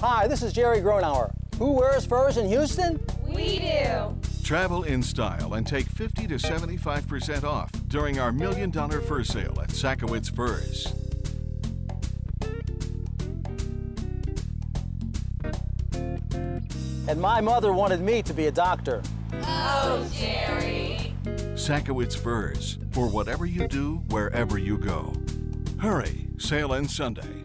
Hi, this is Jerry Gronauer. Who wears furs in Houston? We do. Travel in style and take 50 to 75% off during our Million Dollar Fur Sale at Sakowitz Furs. And my mother wanted me to be a doctor. Oh, Jerry. Sakowitz Furs, for whatever you do, wherever you go. Hurry, sale ends Sunday.